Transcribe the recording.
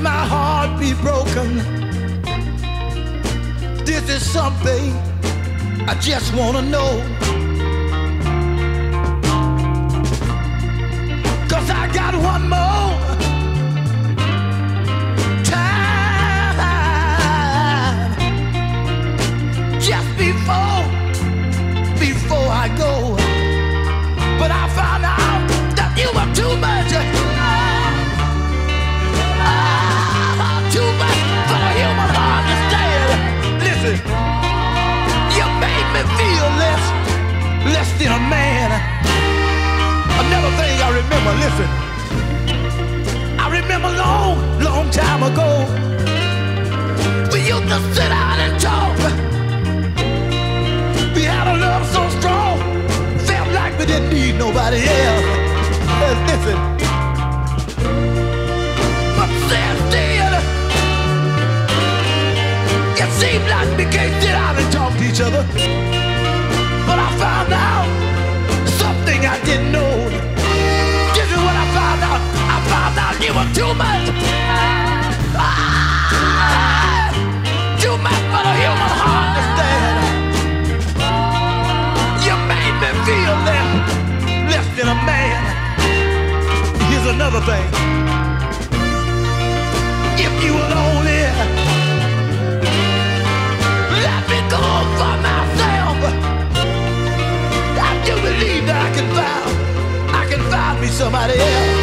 my heart be broken, this is something I just wanna know. Other. But I found out something I didn't know. This is what I found out. I found out you were too much. Ah, too much for the human heart to. You made me feel less, less than a man. Here's another thing. Me somebody else.